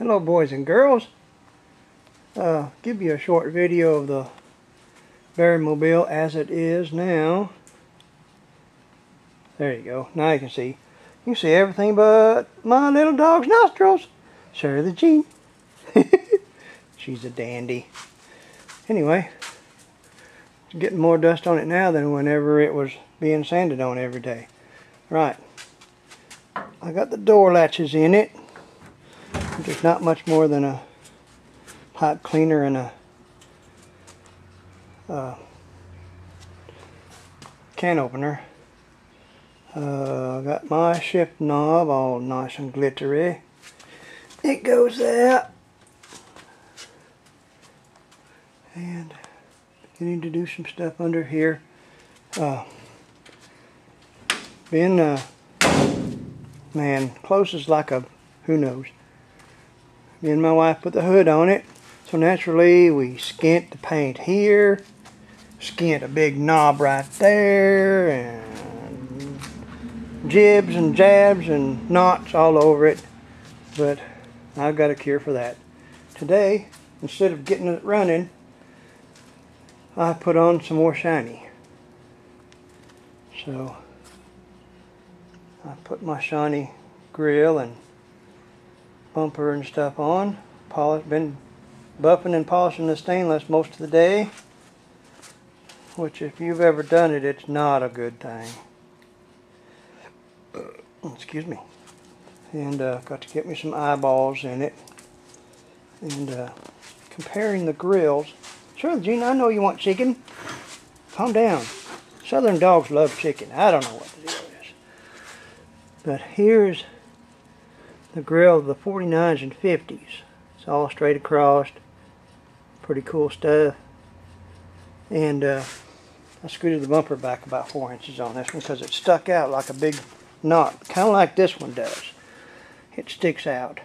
Hello boys and girls. Uh, give you a short video of the Barrymobile as it is now. There you go. Now you can see. You can see everything but my little dog's nostrils. Shirley Jean. She's a dandy. Anyway, getting more dust on it now than whenever it was being sanded on every day. Right. I got the door latches in it. There's not much more than a pipe cleaner and a uh, can opener. Uh, got my shift knob all nice and glittery. It goes there. And beginning to do some stuff under here. Uh, been, uh, man, closes like a, who knows. Me and my wife put the hood on it. So naturally we skint the paint here, skint a big knob right there, and jibs and jabs and knots all over it. But I've got a cure for that. Today, instead of getting it running, I put on some more shiny. So I put my shiny grill and bumper and stuff on. Polish, been buffing and polishing the stainless most of the day. Which if you've ever done it, it's not a good thing. Excuse me. And uh, got to get me some eyeballs in it. And uh, comparing the grills. Shirley Jean, I know you want chicken. Calm down. Southern dogs love chicken. I don't know what the deal is. But here's the grill of the 49s and 50s. It's all straight across. Pretty cool stuff. And uh, I scooted the bumper back about four inches on this one because it stuck out like a big knot. Kind of like this one does. It sticks out.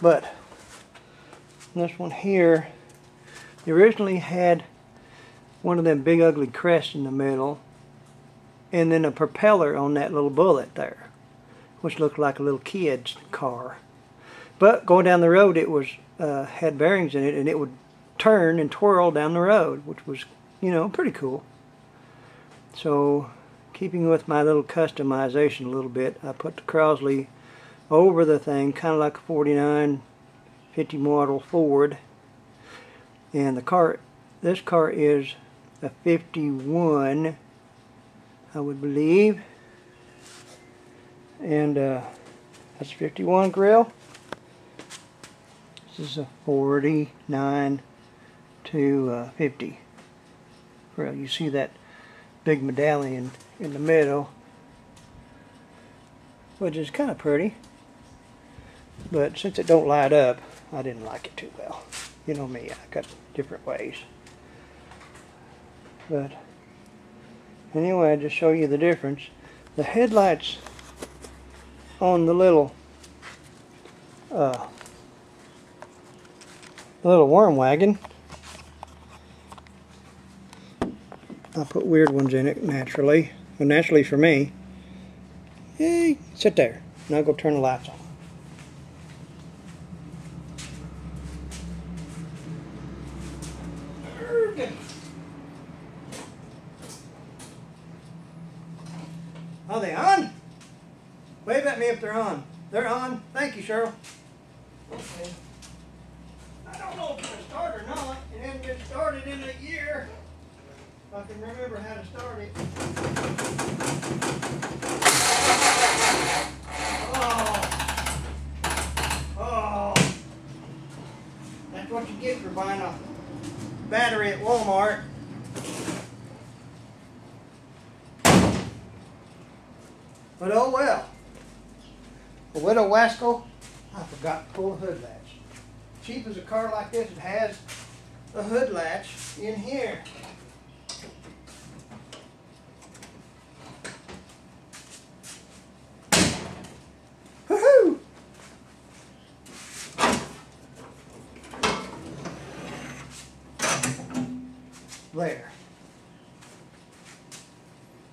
But this one here, originally had one of them big ugly crests in the middle and then a propeller on that little bullet there which looked like a little kid's car. But going down the road, it was uh, had bearings in it, and it would turn and twirl down the road, which was, you know, pretty cool. So, keeping with my little customization a little bit, I put the Crosley over the thing, kind of like a 49 50 model Ford. And the car, this car is a 51, I would believe and uh, that's 51 grill. This is a 49 to uh, 50 grill. You see that big medallion in the middle, which is kind of pretty. But since it don't light up, I didn't like it too well. You know me, I got different ways. But anyway, I just show you the difference. The headlights on the little uh, little worm wagon. I put weird ones in it naturally. Well, naturally for me. Hey, sit there. Now go turn the lights on. Are they on? Wave me if they're on. They're on. Thank you, Cheryl. Okay. I don't know if it's start or not. It hasn't been started in a year. If I can remember how to start it. Oh. Oh. That's what you get for buying a battery at Walmart. But oh well. A Widow Wasco, I forgot to pull a hood latch. Cheap as a car like this, it has a hood latch in here. There.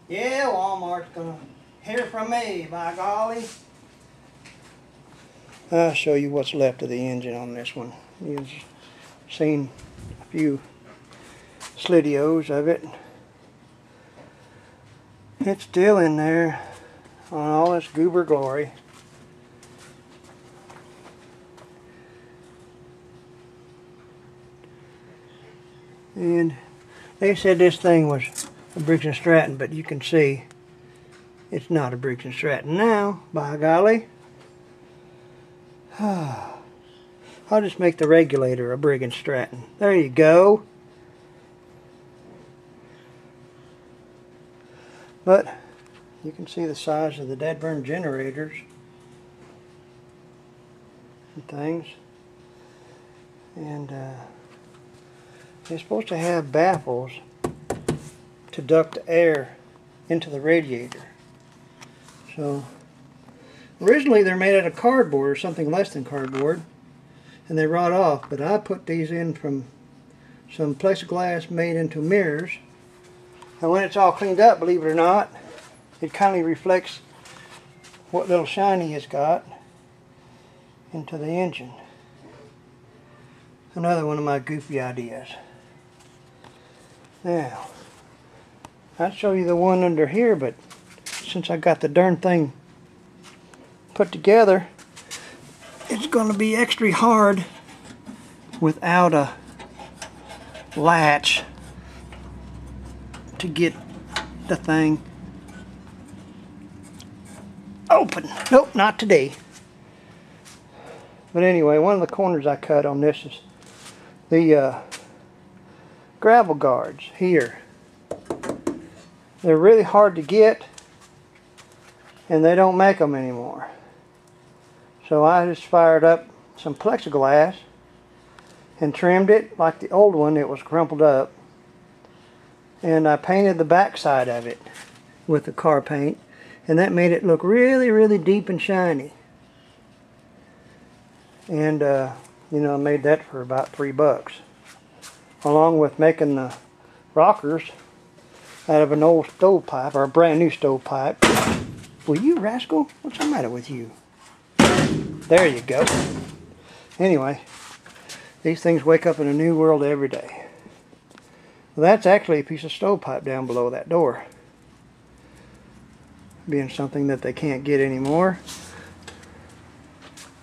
Yeah, Walmart's gonna hear from me, by golly. I'll show you what's left of the engine on this one. You've seen a few slitios of it. It's still in there on all its goober glory. And they said this thing was a Briggs & Stratton, but you can see it's not a Briggs & Stratton now, by golly. I'll just make the regulator a Briggs & Stratton. There you go. But you can see the size of the dead burn generators and things. And uh, they're supposed to have baffles to duct air into the radiator. So originally they're made out of cardboard or something less than cardboard and they rot off but I put these in from some plexiglass made into mirrors and when it's all cleaned up believe it or not it kindly reflects what little shiny it's got into the engine. Another one of my goofy ideas. Now, I'd show you the one under here, but since I got the darn thing put together, it's going to be extra hard without a latch to get the thing open. Nope, not today. But anyway, one of the corners I cut on this is the uh, gravel guards here. They're really hard to get and they don't make them anymore. So I just fired up some plexiglass and trimmed it like the old one. It was crumpled up. And I painted the back side of it with the car paint. And that made it look really really deep and shiny. And uh, you know I made that for about three bucks. Along with making the rockers out of an old stovepipe or a brand new stovepipe. Will you rascal? What's the matter with you there you go anyway these things wake up in a new world every day well, that's actually a piece of stovepipe down below that door being something that they can't get anymore.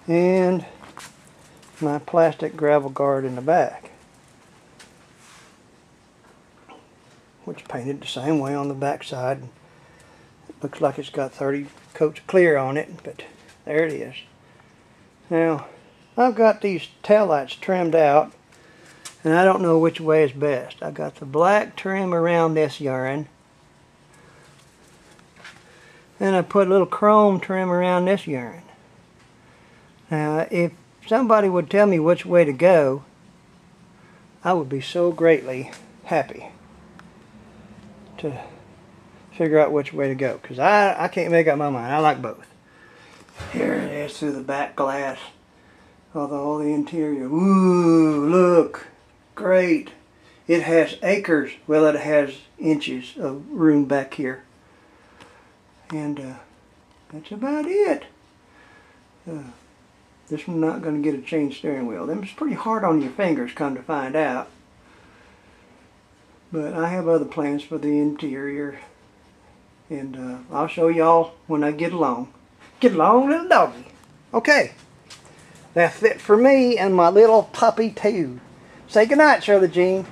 And my plastic gravel guard in the back. Which painted the same way on the back side. Looks like it's got 30 coats clear on it, but there it is. Now, I've got these tail lights trimmed out, and I don't know which way is best. I've got the black trim around this yarn, then I put a little chrome trim around this yarn. Now, if somebody would tell me which way to go, I would be so greatly happy to figure out which way to go. Because I, I can't make up my mind. I like both. Here it is through the back glass of all the interior. Ooh, look. Great. It has acres. Well, it has inches of room back here. And uh, that's about it. Uh, this one's not going to get a chain steering wheel. Them is pretty hard on your fingers, come to find out. But I have other plans for the interior. And uh, I'll show y'all when I get along. Get along, little doggy. Okay. That's it for me and my little puppy too. Say goodnight, Shirley Jean.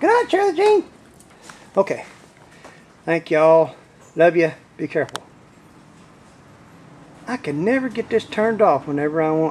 Goodnight, Shirley Jean. Okay. Thank y'all. Love you. Be careful. I can never get this turned off whenever I want